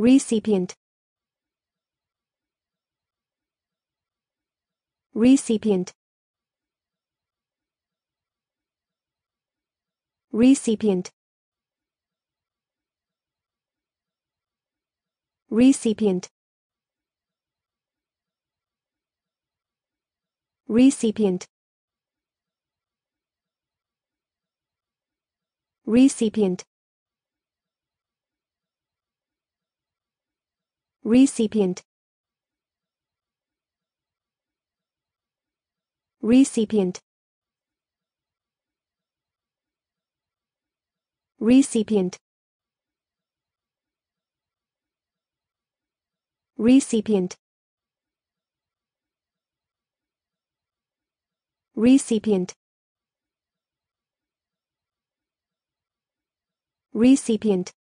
recipient. Recipient. Recipient. Recipient. Recipient. Recipient recipient. Recipient. Recipient. Recipient. Recipient. Recipient